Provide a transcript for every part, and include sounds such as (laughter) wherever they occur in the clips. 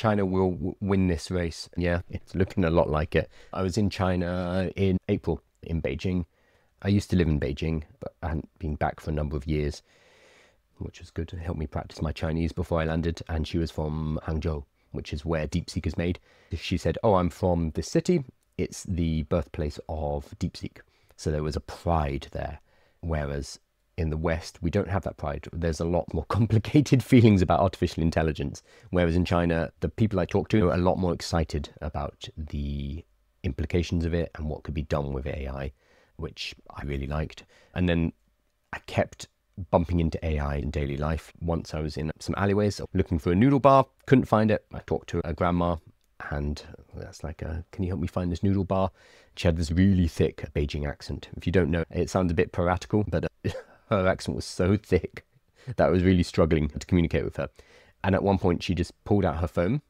China will w- win this race. Yeah, it's looking a lot like it. I was in China in April in Beijing. I used to live in Beijing, but I hadn't been back for a number of years, which was good to help me practice my Chinese before I landed. And she was from Hangzhou, which is where DeepSeek is made. She said, Oh, I'm from this city. It's the birthplace of DeepSeek. So there was a pride there. Whereas in the West, we don't have that pride. There's a lot more (laughs) complicated feelings about artificial intelligence. Whereas in China, the people I talk to are a lot more excited about the implications of it and what could be done with AI, which I really liked. And then I kept bumping into AI in daily life. Once I was in some alleyways looking for a noodle bar, couldn't find it. I talked to a grandma and that's like, a, can you help me find this noodle bar? She had this really thick Beijing accent. If you don't know, it sounds a bit piratical, but uh, (laughs) her accent was so (laughs) thick that I was really struggling to communicate with her. And at one point, she just pulled out her phone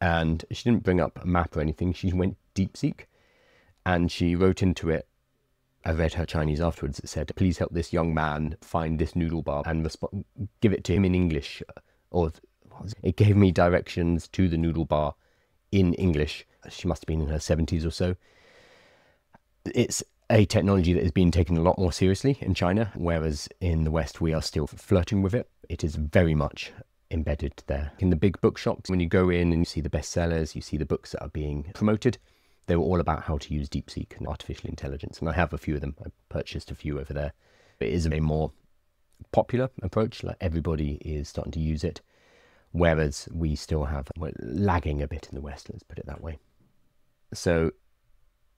and she didn't bring up a map or anything. She went DeepSeek and she wrote into it. I read her Chinese afterwards. It said, "Please help this young man find this noodle bar and resp- give it to him in English." Uh, or it gave me directions to the noodle bar in English. She must have been in her seventies or so. It's a technology that is being taken a lot more seriously in China, whereas in the West we are still flirting with it. It is very much embedded there. In the big bookshops, when you go in and you see the bestsellers, you see the books that are being promoted, they were all about how to use DeepSeek and artificial intelligence. And I have a few of them. I purchased a few over there. It is a more popular approach, like everybody is starting to use it, whereas we still have, we're lagging a bit in the West, let's put it that way. So,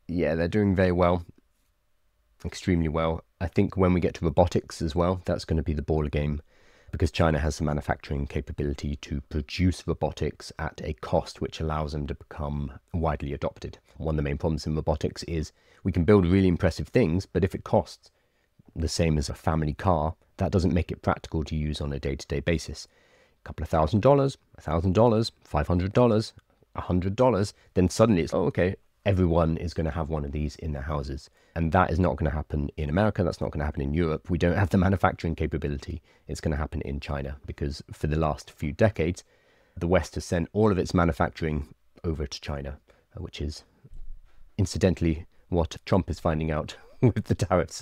yeah, they're doing very well extremely well. I think when we get to robotics as well, that's going to be the ball game because China has the manufacturing capability to produce robotics at a cost which allows them to become widely adopted. One of the main problems in robotics is we can build really impressive things, but if it costs the same as a family car, that doesn't make it practical to use on a day to day basis. A couple of thousand dollars, a thousand dollars, five hundred dollars, a hundred dollars, then suddenly it's, oh, okay, everyone is going to have one of these in their houses. And that is not going to happen in America. That's not going to happen in Europe. We don't have the manufacturing capability. It's going to happen in China because for the last few decades, the West has sent all of its manufacturing over to China, which is incidentally what Trump is finding out (laughs) with the tariffs.